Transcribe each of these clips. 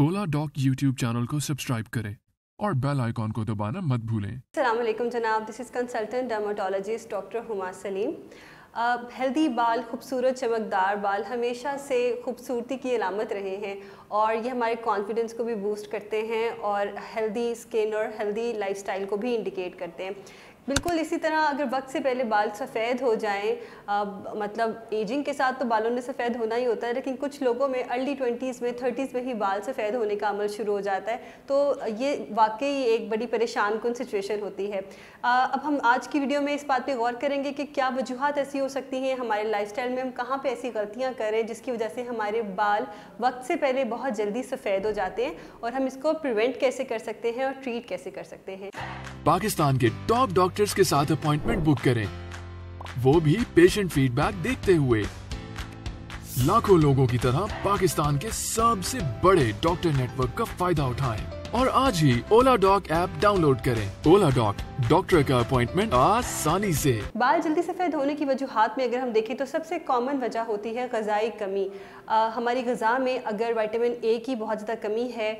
ओला dock YouTube channel को subscribe करें और बेल आइकॉन को दबाना मत भूलें। अलैक्म जनाब this is consultant dermatologist doctor Huma Saleem. Healthy बाल, खूबसूरत, चमकदार बाल हमेशा से खूबसूरती की अलामत रहे हैं और ये हमारे कॉन्फिडेंस को भी बूस्ट करते हैं और हेल्दी स्किन और हेल्दी लाइफस्टाइल को भी इंडिकेट करते हैं। बिल्कुल इसी तरह अगर वक्त से पहले बाल सफ़ेद हो जाएँ आ, मतलब एजिंग के साथ तो बालों में सफ़ेद होना ही होता है लेकिन कुछ लोगों में अर्ली ट्वेंटीज़ में थर्टीज़ में ही बाल सफ़ेद होने का अमल शुरू हो जाता है। तो ये वाकई एक बड़ी परेशान कन सिचुएशन होती है। आ, अब हम आज की वीडियो में इस बात पर गौर करेंगे कि क्या वजूहत ऐसी हो सकती हैं हमारे लाइफ में हम कहाँ पर ऐसी गलतियाँ करें जिसकी वजह से हमारे बाल वक्त से पहले बहुत जल्दी सफ़ेद हो जाते हैं और हम इसको प्रिवेंट कैसे कर सकते हैं और ट्रीट कैसे कर सकते हैं। पाकिस्तान के टॉप डॉक्टर्स के साथ अपॉइंटमेंट बुक करें। वो भी पेशेंट फीडबैक देखते हुए। लाखों लोगों की तरह पाकिस्तान के सबसे बड़े डॉक्टर नेटवर्क का फ़ायदा उठाएँ। और आज ही ओला डॉक ऐप डाउनलोड करें। ओला डॉक डॉक्टर का अपॉइंटमेंट आसानी से। बाल जल्दी सफ़ेद होने की वजूहत में अगर हम देखें तो सबसे कॉमन वजह होती है गज़ाई कमी। आ, हमारी गज़ा में अगर विटामिन ए की बहुत ज़्यादा कमी है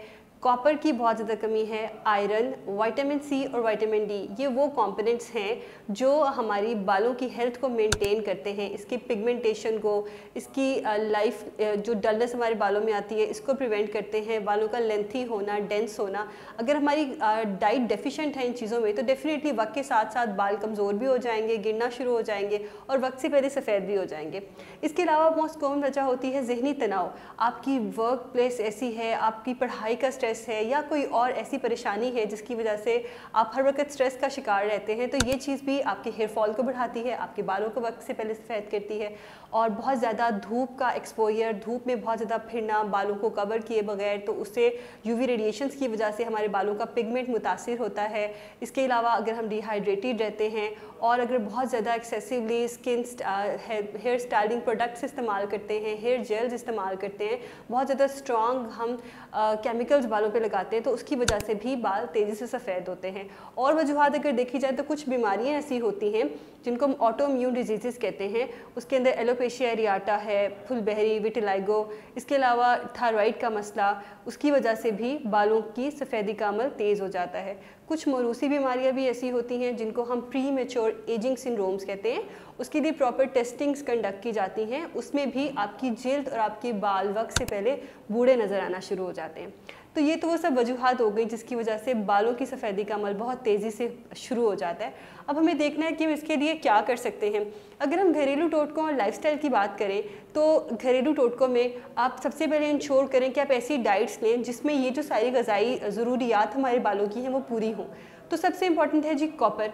कॉपर की बहुत ज़्यादा कमी है, आयरन, विटामिन सी और विटामिन डी, ये वो कंपोनेंट्स हैं जो हमारी बालों की हेल्थ को मेंटेन करते हैं। इसकी पिगमेंटेशन को, इसकी लाइफ जो डलनेस हमारे बालों में आती है, इसको प्रिवेंट करते हैं। बालों का लेंथी होना डेंस होना, अगर हमारी डाइट डेफिशेंट है इन चीज़ों में तो डेफिनेटली वक्त के साथ साथ बाल कमज़ोर भी हो जाएँगे, गिरना शुरू हो जाएँगे और वक्त से पहले सफ़ेद भी हो जाएँगे। इसके अलावा मोस्ट कॉमन वजह होती है जहनी तनाव। आपकी वर्क प्लेस ऐसी है, आपकी पढ़ाई का स्ट्रेस है या कोई और ऐसी परेशानी है जिसकी वजह से आप हर वक्त स्ट्रेस का शिकार रहते हैं तो ये चीज़ भी आपके हेयर फॉल को बढ़ाती है, आपके बालों को वक्त से पहले सफ़ेद करती है और बहुत ज़्यादा धूप का एक्सपोजर धूप में बहुत ज़्यादा फिरना, बालों को कवर किए बगैर तो उससे यूवी रेडिएशंस की वजह से हमारे बालों का पिगमेंट मुतासर होता है। इसके अलावा अगर हम डिहाइड्रेटेड रहते हैं और अगर बहुत ज़्यादा excessively skin hair styling products इस्तेमाल करते हैं हेयर जेल्स इस्तेमाल करते हैं, बहुत ज़्यादा स्ट्रॉन्ग हम केमिकल्स बालों पे लगाते हैं तो उसकी वजह से भी बाल तेज़ी से सफ़ेद होते हैं। और वजूहत अगर देखी जाए तो कुछ बीमारियाँ ऐसी होती हैं, जिनको हम ऑटो इम्यून डिज़ीज़ कहते हैं। उसके अंदर एलोपेशिया एरियाटा है, फुलबहरी विटिलाइगो इसके अलावा थायराइड का मसला, उसकी वजह से भी बालों की सफ़ेदी का अमल तेज़ हो जाता है। कुछ मरूसी बीमारियाँ भी ऐसी होती हैं, जिनको हम प्री मेच्योर एजिंग सिंड्रोम्स कहते हैं। उसके लिए प्रॉपर टेस्टिंग्स कंडक्ट की जाती हैं। उसमें भी आपकी जल्द और आपके बाल वक्त से पहले बूढ़े नज़र आना शुरू हो जाते हैं। तो ये तो वो सब वजूहत हो गई जिसकी वजह से बालों की सफ़ेदी का अमल बहुत तेज़ी से शुरू हो जाता है। अब हमें देखना है कि हम इसके लिए क्या कर सकते हैं। अगर हम घरेलू टोटकों और लाइफस्टाइल की बात करें तो घरेलू टोटकों में आप सबसे पहले इंश्योर करें कि आप ऐसी डाइट्स लें जिसमें ये जो सारी गज़ाई, ज़रूरियात हमारे बालों की हैं, वो पूरी हों। तो सबसे इंपॉर्टेंट है जी कॉपर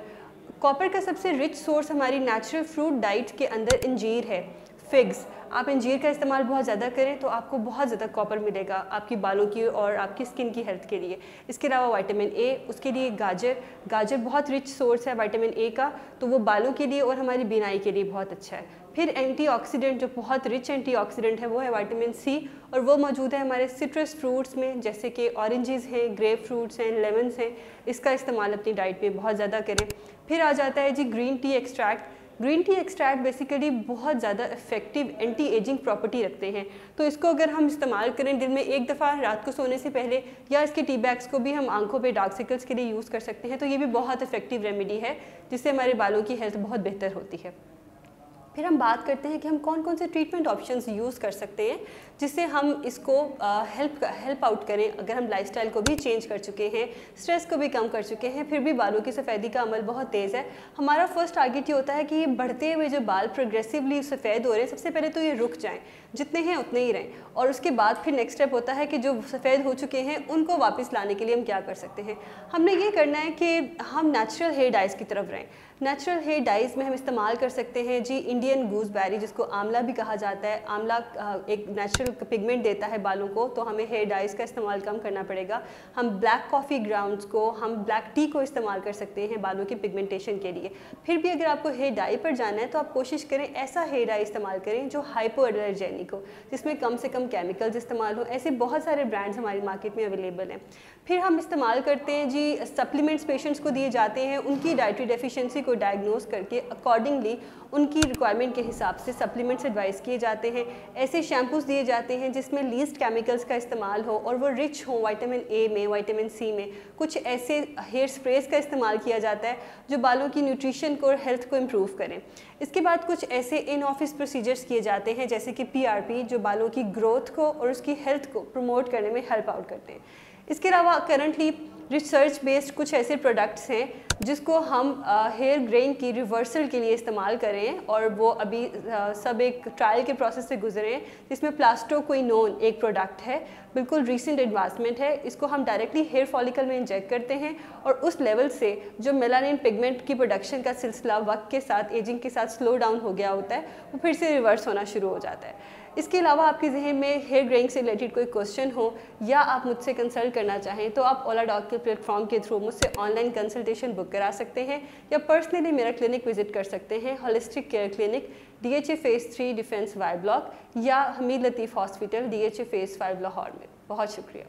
कॉपर का सबसे रिच सोर्स हमारी नेचुरल फ्रूट डाइट के अंदर इंजीर है। फिग्स आप अंजीर का इस्तेमाल बहुत ज़्यादा करें तो आपको बहुत ज़्यादा कॉपर मिलेगा आपकी बालों की और आपकी स्किन की हेल्थ के लिए। इसके अलावा वाइटामिन ए उसके लिए गाजर। गाजर बहुत रिच सोर्स है वाइटामिन ए का तो वो बालों के लिए और हमारी बीनाई के लिए बहुत अच्छा है। फिर एंटीऑक्सीडेंट जो बहुत रिच एंटीऑक्सीडेंट है, वो है विटामिन सी और वो मौजूद है हमारे सिट्रस फ्रूट्स में, जैसे कि ऑरेंजेस हैं ग्रेप फ्रूट्स हैं लेमन्स हैं। इसका इस्तेमाल अपनी डाइट में बहुत ज़्यादा करें। फिर आ जाता है जी green tea extract green tea extract basically बहुत ज़्यादा इफ़ेक्टिव एंटी एजिंग प्रॉपर्टी रखते हैं। तो इसको अगर हम इस्तेमाल करें दिन में एक दफ़ा, रात को सोने से पहले, या इसके टी बैग्स को भी हम आँखों पे डार्क सर्कल्स के लिए यूज़ कर सकते हैं तो ये भी बहुत इफ़ेक्टिव रेमेडी है, जिससे हमारे बालों की हेल्थ बहुत बेहतर होती है। फिर हम बात करते हैं कि हम कौन कौन से ट्रीटमेंट ऑप्शंस यूज़ कर सकते हैं, जिससे हम इसको हेल्प हेल्प आउट करें, अगर हम लाइफस्टाइल को भी चेंज कर चुके हैं स्ट्रेस को भी कम कर चुके हैं, फिर भी बालों की सफ़ेदी का अमल बहुत तेज़ है। हमारा फ़र्स्ट टारगेट ये होता है कि ये बढ़ते हुए जो बाल प्रोग्रेसिवली सफ़ेद हो रहे हैं, सबसे पहले तो ये रुक जाएँ, जितने हैं उतने ही रहें। और उसके बाद फिर नेक्स्ट स्टेप होता है कि जो सफ़ेद हो चुके हैं, उनको वापस लाने के लिए हम क्या कर सकते हैं? हमने ये करना है कि हम नेचुरल हेयर डाइज की तरफ़ रहें। नेचुरल हेयर डाइज में हम इस्तेमाल कर सकते हैं जी इंडियन गूसबेरी जिसको आंवला भी कहा जाता है। आंवला एक नेचुरल पिगमेंट देता है बालों को तो हमें हेयर डाइज का इस्तेमाल कम करना पड़ेगा। हम ब्लैक कॉफ़ी ग्राउंड्स को, हम ब्लैक टी को इस्तेमाल कर सकते हैं बालों की पिगमेंटेशन के लिए। फिर भी अगर आपको हेयर डाई पर जाना है तो आप कोशिश करें ऐसा हेयर डाई इस्तेमाल करें जो हाइपो एलर्जेनिक हो, जिसमें कम से कम केमिकल्स इस्तेमाल हो। ऐसे बहुत सारे ब्रांड्स हमारी मार्केट में अवेलेबल हैं। फिर हम इस्तेमाल करते हैं जी सप्लीमेंट्स पेशेंट्स को दिए जाते हैं, उनकी डाइटरी डेफिशिएंसी को डायग्नोस करके अकॉर्डिंगली उनकी रिक्वायरमेंट के हिसाब से सप्लीमेंट्स एडवाइस किए जाते हैं। ऐसे शैम्पूज दिए जाते हैं जिसमें लीस्ट केमिकल्स का इस्तेमाल हो और वो रिच हो वाइटामिन ए में वाइटामिन सी में। कुछ ऐसे हेयर स्प्रेस का इस्तेमाल किया जाता है जो बालों की न्यूट्रिशन को और हेल्थ को इम्प्रूव करें। इसके बाद कुछ ऐसे इन ऑफ़िस प्रोसीजर्स किए जाते हैं, जैसे कि पीआरपी जो बालों की ग्रोथ को और उसकी हेल्थ को प्रमोट करने में हेल्प आउट करते हैं। इसके अलावा करंटली रिसर्च बेस्ड कुछ ऐसे प्रोडक्ट्स हैं जिसको हम हेयर ग्रेन की रिवर्सल के लिए इस्तेमाल करें और वो अभी आ, सब एक ट्रायल के प्रोसेस से गुजरे हैं जिसमें प्लास्टो कोई नोन एक प्रोडक्ट है बिल्कुल रीसेंट एडवांसमेंट है इसको हम डायरेक्टली हेयर फॉलिकल में इंजेक्ट करते हैं और उस लेवल से जो मेलानिन पिगमेंट की प्रोडक्शन का सिलसिला वक्त के साथ एजिंग के साथ स्लो डाउन हो गया होता है वो फिर से रिवर्स होना शुरू हो जाता है। इसके अलावा आपके जहन में हेयर ग्रेइंग से रिलेटेड कोई क्वेश्चन हो या आप मुझसे कंसल्ट करना चाहें तो आप ओला डॉग के प्लेटफॉर्म के थ्रू मुझसे ऑनलाइन कंसल्टेशन बुक करा सकते हैं या पर्सनली मेरा क्लिनिक विज़िट कर सकते हैं holistic care clinic D H A phase three defence Y block या Hamid Latif hospital D H A phase five Lahore में। बहुत शुक्रिया।